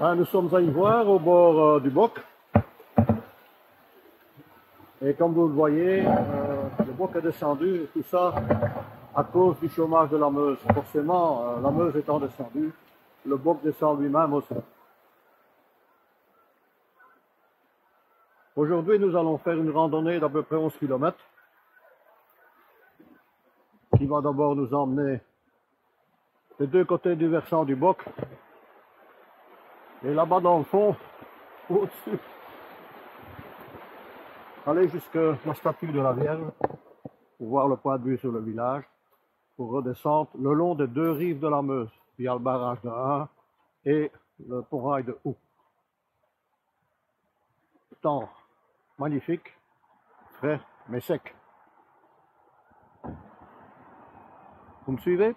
Ah, nous sommes à Ivoire, au bord euh, du Boc. Et comme vous le voyez, euh, le Boc est descendu, tout ça à cause du chômage de la Meuse. Forcément, euh, la Meuse étant descendue, le Boc descend lui-même aussi. Aujourd'hui, nous allons faire une randonnée d'à peu près 11 km qui va d'abord nous emmener des deux côtés du versant du Boc et là-bas dans le fond, au-dessus, aller jusqu'à la statue de la Vierge pour voir le point de vue sur le village, pour redescendre le long des deux rives de la Meuse. Il y a le barrage de 1 et le porail de Hou. Temps magnifique, frais mais sec. Vous me suivez?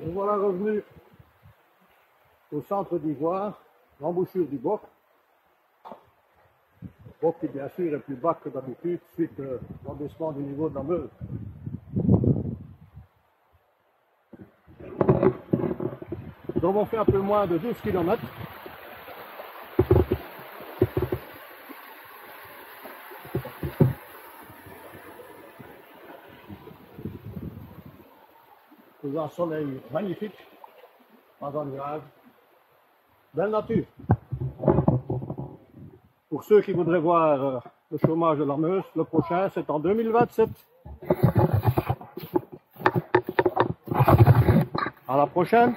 Nous voilà revenus au centre d'Ivoire, l'embouchure du Boc. Boc qui bien sûr est plus bas que d'habitude suite à l'abaissement du niveau de la Meuse. Nous avons fait un peu moins de 12 km. Un soleil magnifique, pas un nuage. Belle nature. Pour ceux qui voudraient voir euh, le chômage de la Meuse, le prochain c'est en 2027. À la prochaine.